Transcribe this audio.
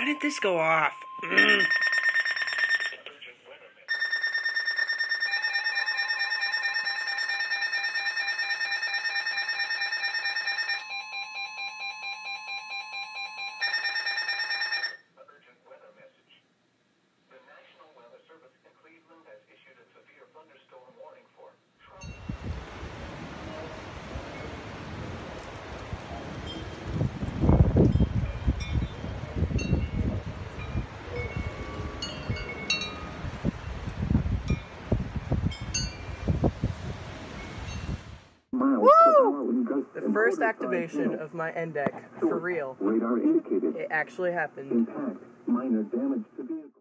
Why did this go off? Mm. The first activation of my ENDEC, for real. It actually happened. minor damage to vehicle.